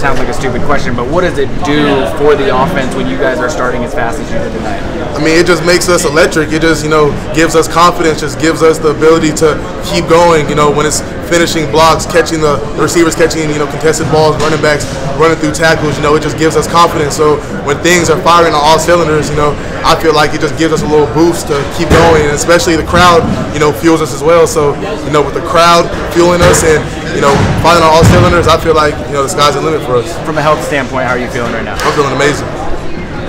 sounds like a stupid question, but what does it do for the offense when you guys are starting as fast as you did tonight? I mean, it just makes us electric. It just, you know, gives us confidence, just gives us the ability to keep going, you know, when it's finishing blocks, catching the, the receivers, catching, you know, contested balls, running backs, running through tackles, you know, it just gives us confidence. So when things are firing on all cylinders, you know, I feel like it just gives us a little boost to keep going, and especially the crowd, you know, fuels us as well. So, you know, with the crowd fueling us and, you know, firing on all cylinders, I feel like, you know, the sky's the limit for us. From a health standpoint, how are you feeling right now? I'm feeling amazing.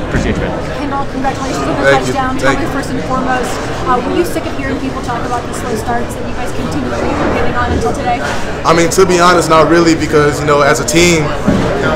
Appreciate you. Kendall, congratulations on the Thank you. touchdown. Thank Tell me you. first and foremost, uh, were you sick of hearing people talk about these slow starts that you guys continually were getting on until today? I mean, to be honest, not really, because you know, as a team,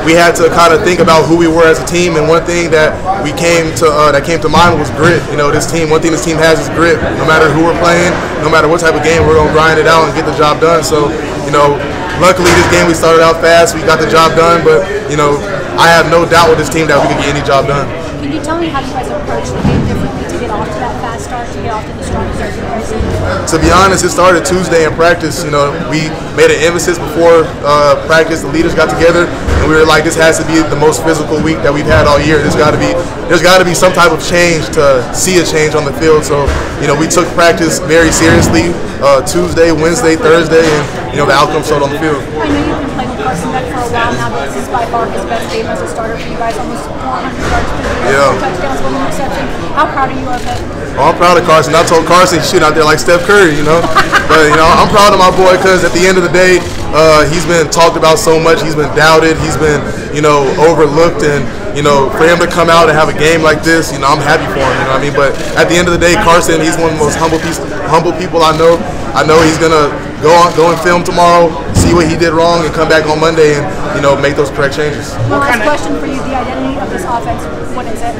we had to kind of think about who we were as a team. And one thing that we came to uh, that came to mind was grit. You know, this team. One thing this team has is grit. No matter who we're playing, no matter what type of game, we're gonna grind it out and get the job done. So, you know, luckily this game we started out fast. We got the job done, but you know, I have no doubt with this team that we could get any job done. Can you tell me how you guys approach the game differently to get off to that fast start, to get off to the strong start you guys did? To be honest, it started Tuesday in practice. You know, we made an emphasis before uh, practice. The leaders got together, and we were like, "This has to be the most physical week that we've had all year. There's got to be, there's got to be some type of change to see a change on the field." So, you know, we took practice very seriously. Uh, Tuesday, Wednesday, Thursday, and you know, the outcome showed on the field. I know you've been playing with Carson Beck for a while now, but this is by far his best game as a starter for you guys. Almost 400 yards Yeah. touchdowns, one interception. How proud are you of him? Oh, I'm proud of Carson. I told Carson he's shooting out there like Steph Curry, you know. but you know, I'm proud of my boy because at the end of the day, uh, he's been talked about so much. He's been doubted. He's been, you know, overlooked. And you know, for him to come out and have a game like this, you know, I'm happy for him. You know what I mean? But at the end of the day, Carson, he's one of the most humble piece, humble people I know. I know he's gonna go on, go and film tomorrow, see what he did wrong, and come back on Monday and you know make those correct changes. One last question for you: the identity of this offense. What is it?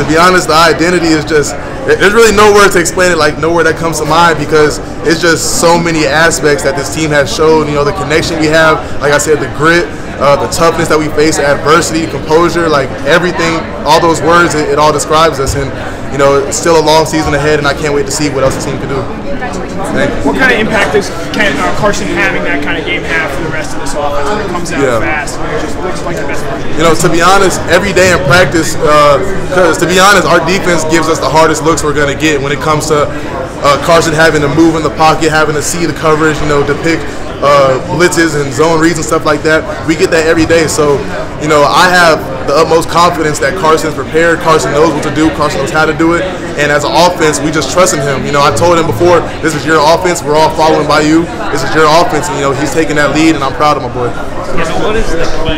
To be honest, the identity is just there's really no word to explain it, like nowhere that comes to mind because it's just so many aspects that this team has shown. You know, the connection we have, like I said, the grit, uh, the toughness that we face, adversity, composure, like everything, all those words, it, it all describes us. And you know, it's still a long season ahead, and I can't wait to see what else the team can do. Congratulations. Thank you. What kind of impact does Ken, uh, Carson having that kind of game have for the rest of this offense when it comes out Yeah. fast? Just looks like the best version. You know, to be honest, every day in practice, because to be honest, our defense gives us the hardest looks we're going to get when it comes to uh, Carson having to move in the pocket, having to see the coverage, you know, depict uh, blitzes and zone reads and stuff like that. We get that every day. So, you know, I have the utmost confidence that Carson's prepared. Carson knows what to do. Carson knows how to do it. And as an offense, we just trust in him. You know, I told him before, this is your offense. We're all following by you. This is your offense. And, you know, he's taking that lead, and I'm proud of my boy. Yeah,